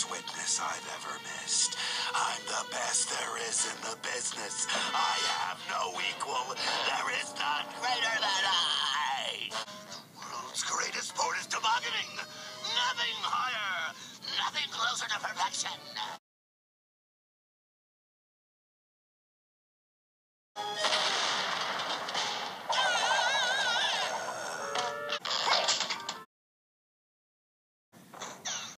first witness I've ever missed. I'm the best there is in the business. I have no equal. There is none greater than I. The world's greatest sport is tobogganing. Nothing higher, nothing closer to perfection.